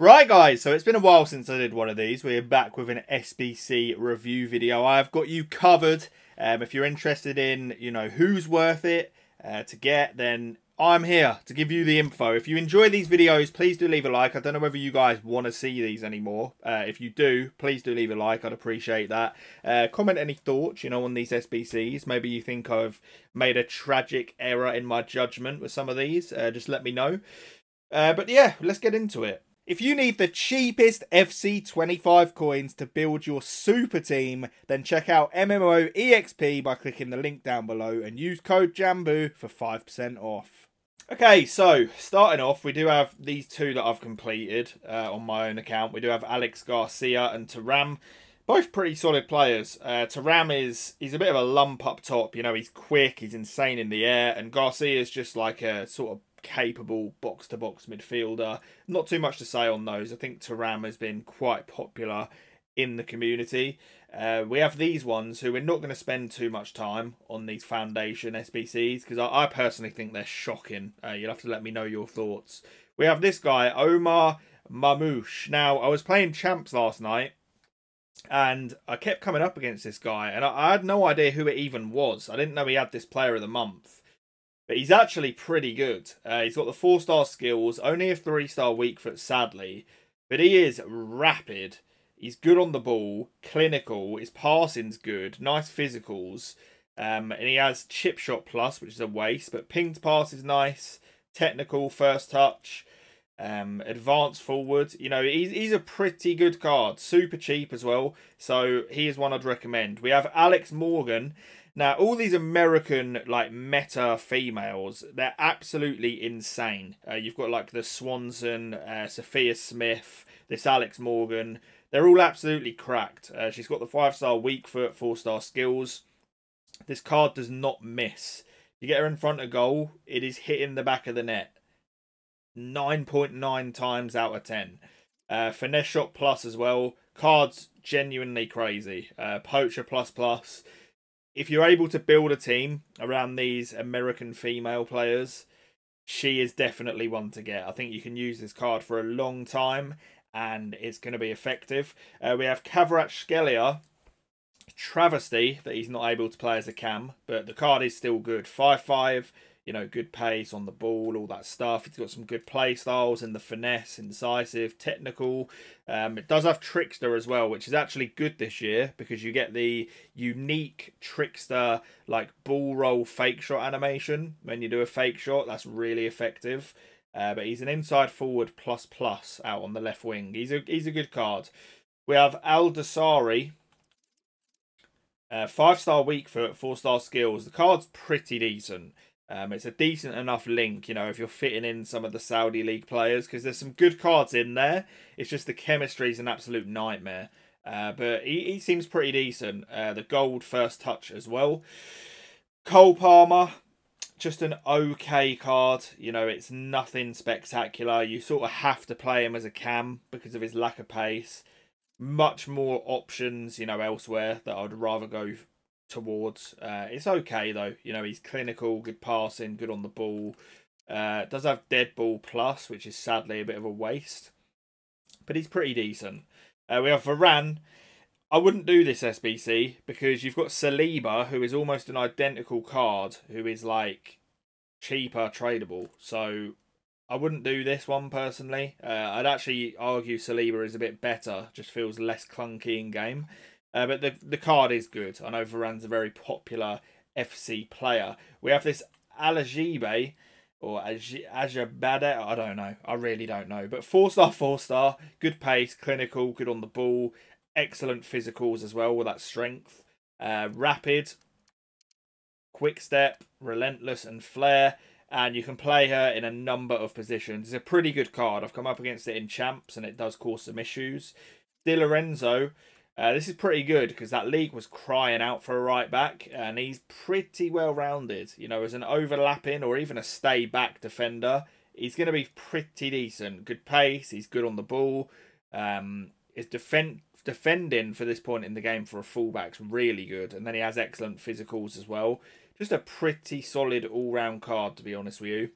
Right, guys, so it's been a while since I did one of these. We're back with an SBC review video. I've got you covered. Um, if you're interested in, you know, who's worth it uh, to get, then I'm here to give you the info. If you enjoy these videos, please do leave a like. I don't know whether you guys want to see these anymore. Uh, if you do, please do leave a like. I'd appreciate that. Uh, comment any thoughts, you know, on these SBCs. Maybe you think I've made a tragic error in my judgment with some of these. Uh, just let me know. Uh, but yeah, let's get into it. If you need the cheapest FC25 coins to build your super team, then check out MMO EXP by clicking the link down below and use code Jamboo for 5% off. Okay, so starting off, we do have these two that I've completed uh, on my own account. We do have Alex Garcia and Thuram. Both pretty solid players. Uh, Thuram is he's a bit of a lump up top. You know, he's quick, he's insane in the air, and Garcia is just like a sort of capable box to box midfielder. Not too much to say on those. I think Thuram has been quite popular in the community. Uh, we have these ones who we're not going to spend too much time on these foundation SBCs because I, I, personally think they're shocking. Uh, you'll have to let me know your thoughts. We have this guy, Omar Marmoush. Now, I was playing champs last night and I kept coming up against this guy and I, I had no idea who it even was. I didn't know he had this player of the month. But he's actually pretty good. Uh, he's got the four star skills, only a three star weak foot, sadly. But he is rapid. He's good on the ball, clinical. His passing's good, nice physicals. Um, and he has chip shot plus, which is a waste, but pinged pass is nice. Technical, first touch, um, advanced forward. You know, he's, he's a pretty good card. Super cheap as well. So he is one I'd recommend. We have Alex Morgan. Now, all these American like meta females, they're absolutely insane. Uh, you've got like the Swanson, uh, Sophia Smith, this Alex Morgan. They're all absolutely cracked. Uh, she's got the five star weak foot, four star skills. This card does not miss. You get her in front of goal, it is hitting the back of the net. 9.9 times out of 10. Uh, finesse shot plus as well. Cards genuinely crazy. Uh, poacher plus plus if you're able to build a team around these American female players, she is definitely one to get. I think you can use this card for a long time and it's going to be effective. Uh, we have Kvaratskhelia, travesty that he's not able to play as a cam, but the card is still good. 5 5 you know, good pace on the ball, all that stuff. It's got some good play styles and the finesse, incisive, technical. Um, it does have Trickster as well, which is actually good this year because you get the unique Trickster like ball roll fake shot animation when you do a fake shot. That's really effective. Uh, but he's an inside forward plus plus out on the left wing. He's a he's a good card. We have Al Dawsari, uh, five star weak foot, four star skills. The card's pretty decent. Um, it's a decent enough link, you know, if you're fitting in some of the Saudi League players, because there's some good cards in there. It's just the chemistry is an absolute nightmare. Uh, but he, he seems pretty decent. Uh, the gold first touch as well. Cole Palmer, just an okay card. You know, it's nothing spectacular. You sort of have to play him as a cam because of his lack of pace. Much more options, you know, elsewhere that I'd rather go towards. Uh, it's okay though. You know, he's clinical, good passing, good on the ball. Uh, does have dead ball plus, which is sadly a bit of a waste, but he's pretty decent. Uh, we have Varane. I wouldn't do this SBC because you've got Saliba, who is almost an identical card, who is like cheaper tradable. So I wouldn't do this one personally. Uh, I'd actually argue Saliba is a bit better, just feels less clunky in game. Uh, but the the card is good. I know Varane's a very popular FC player. We have this Alajibe or Ajabade. I don't know. I really don't know. But four star, four star, good pace, clinical, good on the ball, excellent physicals as well with that strength. Uh, rapid, quick step, relentless, and flair. And you can play her in a number of positions. It's a pretty good card. I've come up against it in champs, and it does cause some issues. Di Lorenzo uh, this is pretty good because that league was crying out for a right back, and he's pretty well rounded. You know, as an overlapping or even a stay back defender, he's going to be pretty decent. Good pace, he's good on the ball. Um, his defend defending for this point in the game for a fullback's really good, and then he has excellent physicals as well. Just a pretty solid all round card, to be honest with you.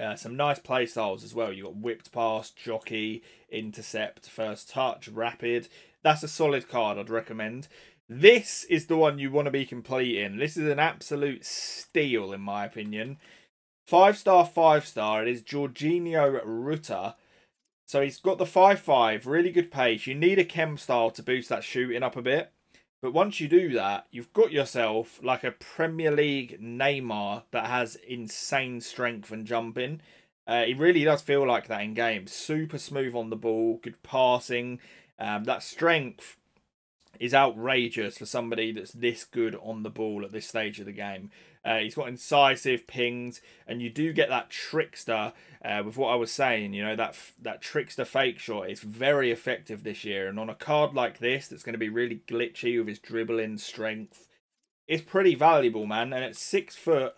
Uh, some nice play styles as well. You've got whipped pass, jockey, intercept, first touch, rapid. That's a solid card I'd recommend. This is the one you want to be completing. This is an absolute steal, in my opinion. Five star, five star. It is Georginio Rutter. So he's got the 5-5, really good pace. You need a chem style to boost that shooting up a bit. But once you do that, you've got yourself like a Premier League Neymar that has insane strength and jumping. Uh, he really does feel like that in games. Super smooth on the ball, good passing. Um, that strength is outrageous for somebody that's this good on the ball at this stage of the game. Uh, he's got incisive pings, and you do get that trickster uh, with what I was saying. You know that that trickster fake shot is very effective this year, and on a card like this, that's going to be really glitchy with his dribbling strength, it's pretty valuable, man. And at six foot.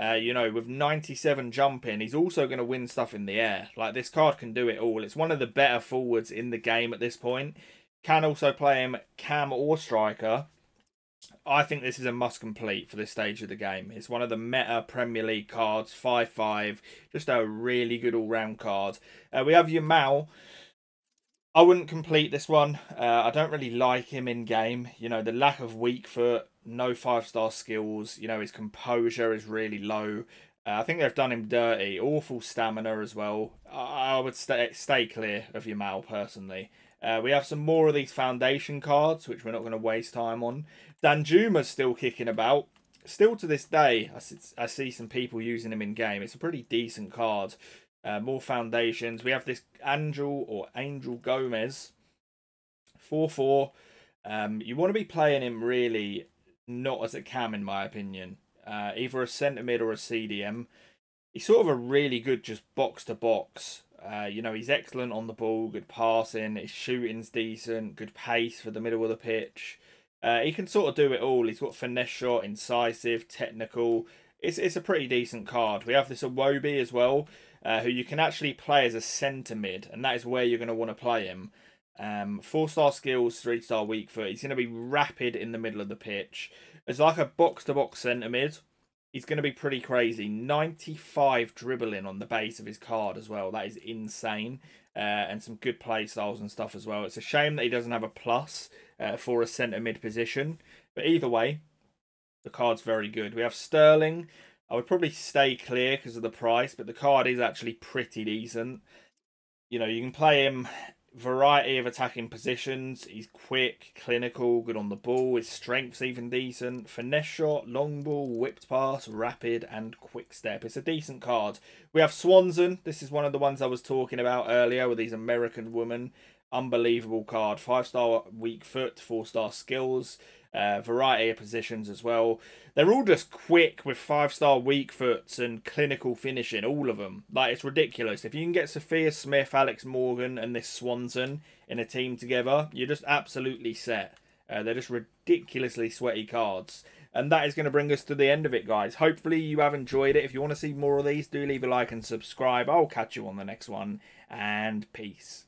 Uh, you know, with 97 jumping, he's also going to win stuff in the air. Like, this card can do it all. It's one of the better forwards in the game at this point. Can also play him cam or striker. I think this is a must complete for this stage of the game. It's one of the meta Premier League cards, 5 5. Just a really good all round card. Uh, we have Yamal. I wouldn't complete this one. Uh, I don't really like him in game. You know, the lack of weak foot, no five star skills. You know, his composure is really low. Uh, I think they've done him dirty. Awful stamina as well. I, I would stay, stay clear of your Yamal personally. Uh, we have some more of these foundation cards, which we're not going to waste time on. Danjuma's still kicking about. Still to this day, I see, I see some people using him in game. It's a pretty decent card. Uh, more foundations. We have this Angel or Angel Gomez. 4-4. Um, you want to be playing him really not as a cam, in my opinion. Uh, either a centre mid or a CDM. He's sort of a really good just box to box uh, you know, he's excellent on the ball, good passing, his shooting's decent, good pace for the middle of the pitch. Uh, he can sort of do it all. He's got finesse shot, incisive, technical. It's it's a pretty decent card. We have this Iwobi as well, uh, who you can actually play as a centre mid, and that is where you're going to want to play him. Um, four star skills, three star weak foot. He's going to be rapid in the middle of the pitch. It's like a box to box centre mid he's going to be pretty crazy. 95 dribbling on the base of his card as well. That is insane. Uh, and some good play styles and stuff as well. It's a shame that he doesn't have a plus uh, for a centre mid position. But either way, the card's very good. We have Sterling. I would probably stay clear because of the price, but the card is actually pretty decent. You know, you can play him variety of attacking positions. He's quick, clinical, good on the ball. His strength's even decent. Finesse shot, long ball, whipped pass, rapid, and quick step. It's a decent card. We have Swanson. This is one of the ones I was talking about earlier with these American women. Unbelievable card. Five star weak foot, four star skills uh, variety of positions as well. They're all just quick with five star weak foots and clinical finishing, all of them. Like, it's ridiculous. If you can get Sophia Smith, Alex Morgan, and this Swanson in a team together, you're just absolutely set. Uh, they're just ridiculously sweaty cards. And that is going to bring us to the end of it, guys. Hopefully, you have enjoyed it. If you want to see more of these, do leave a like and subscribe. I'll catch you on the next one. And peace.